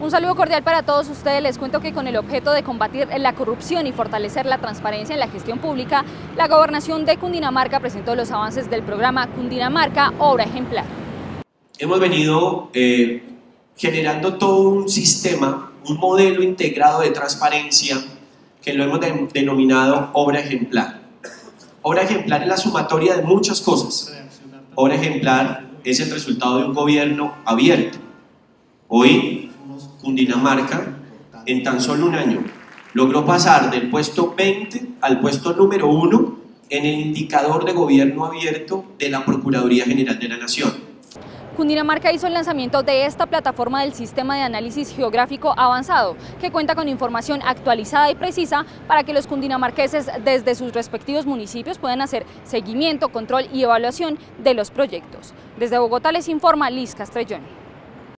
Un saludo cordial para todos ustedes. Les cuento que con el objeto de combatir la corrupción y fortalecer la transparencia en la gestión pública, la gobernación de Cundinamarca presentó los avances del programa Cundinamarca Obra Ejemplar. Hemos venido eh, generando todo un sistema, un modelo integrado de transparencia que lo hemos de, denominado Obra Ejemplar. Obra Ejemplar es la sumatoria de muchas cosas. Obra Ejemplar es el resultado de un gobierno abierto. Hoy Cundinamarca, en tan solo un año, logró pasar del puesto 20 al puesto número 1 en el indicador de gobierno abierto de la Procuraduría General de la Nación. Cundinamarca hizo el lanzamiento de esta plataforma del Sistema de Análisis Geográfico Avanzado, que cuenta con información actualizada y precisa para que los cundinamarqueses desde sus respectivos municipios puedan hacer seguimiento, control y evaluación de los proyectos. Desde Bogotá les informa Liz Castrellón.